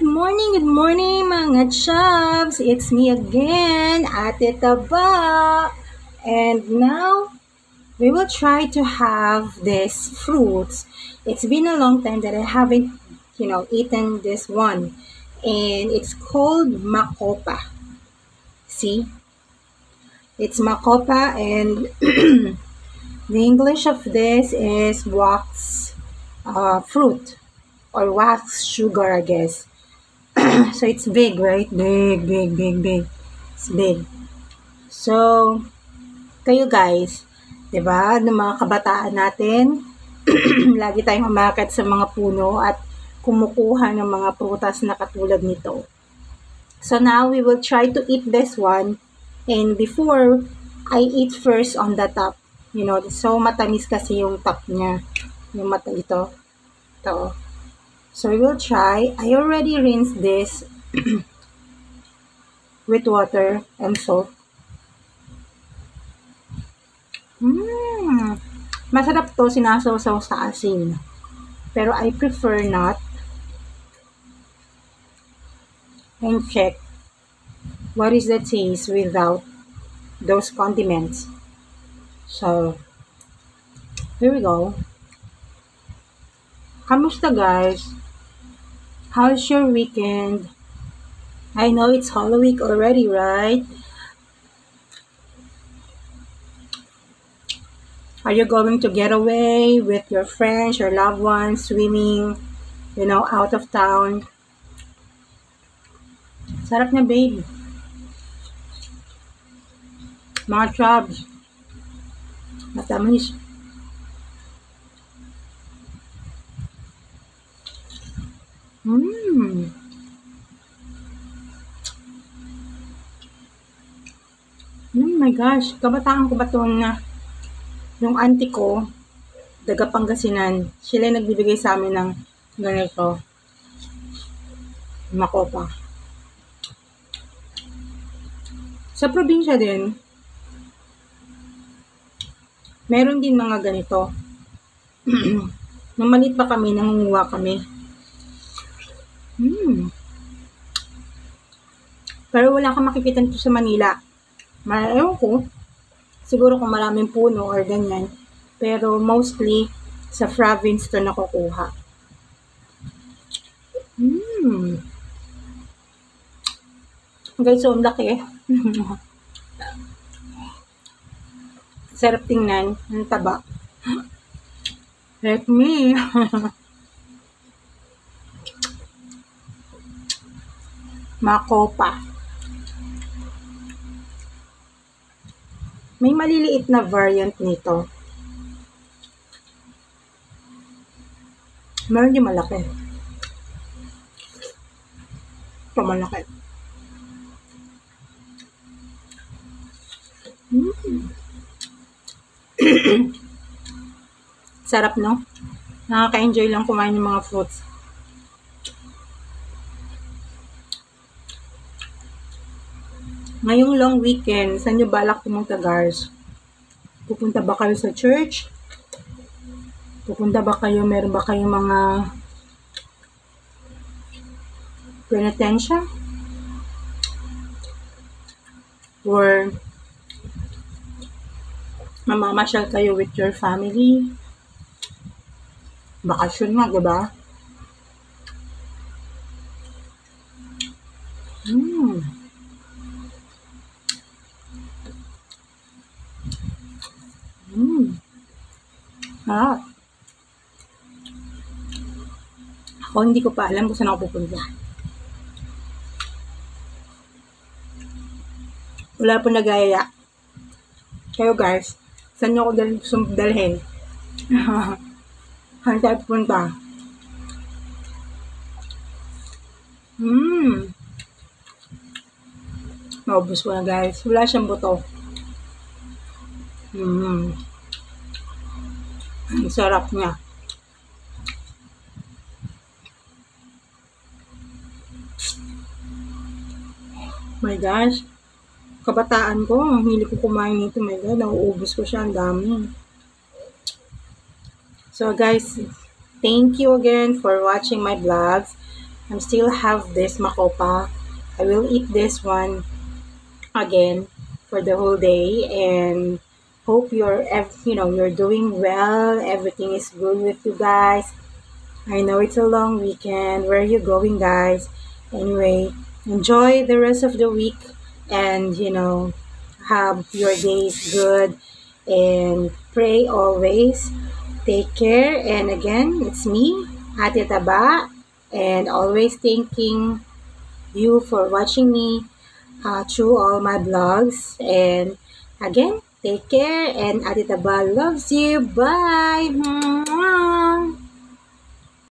Good morning, good morning mga chubs! It's me again, Ate Taba! And now, we will try to have this fruits. It's been a long time that I haven't, you know, eaten this one. And it's called Makopa. See? It's Makopa and the English of this is wax uh, fruit or wax sugar, I guess. so it's big, right? Big, big, big, big. It's big. So, kayo guys, 'di ba? Ng mga kabataan natin, lagi tayong umakyat sa mga puno at kumukuha ng mga prutas na katulad nito. So now we will try to eat this one and before I eat first on the top. You know, so matamis kasi yung top niya. Yung mata ito. Ito. So we will try. I already rinsed this with water and salt. Mmm! Masarap to sinasawsaw sa asin. Pero I prefer not. And check what is the taste without those condiments. So, here we go. Kamusta guys? How's your weekend? I know it's Holy Week already, right? Are you going to get away with your friends, your loved ones, swimming, you know, out of town? Sarap na, babe. Mga chubs. Matamis. Mmm. Oh my gosh, kabataan ko ba ito na yung auntie ko, daga Pangasinan, sila nagbibigay sa amin ng ganito. Makopa. Sa probinsya din, meron din mga ganito. Nung maliit pa kami, nangunguha kami. Hmm. Pero wala kang makikita nito sa Manila. Ewan ko. Siguro kung maraming puno or ganyan. Pero mostly, sa province to nakukuha. Hmm. Guys, so ang laki. Sarap tingnan. Ang taba. Let me. Makopa. May maliliit na variant nito. Meron din malaki. Ito malaki. Mm. Sarap, no? Nakaka-enjoy lang kumain ng mga fruits. Ngayong long weekend, saan nyo balak pumunta guys? Pupunta ba kayo sa church? Pupunta ba kayo, meron ba kayong mga penitensya? Or mamamasyal kayo with your family? Bakasyon nga, diba? Hmm. Mm. Ah. Ako hindi ko pa alam kung saan ako pupunta. Wala po nagaya. Kayo guys, saan nyo ako dal dalhin? Saan tayo pupunta? Mmm. Maubos ko na guys. Wala siyang buto. Mm. Ang sarap niya. My gosh. Kabataan ko, ang hili ko kumain nito. My God, nauubos ko siya. Ang dami. So guys, thank you again for watching my vlogs. I'm still have this makopa. I will eat this one again for the whole day and hope you're you know you're doing well everything is good with you guys. I know it's a long weekend. Where are you going guys? Anyway enjoy the rest of the week and you know have your days good. And pray always. Take care. And again it's me Ate Taba and always thanking you for watching me uh, through all my blogs and again take care and Ate Taba loves you. Bye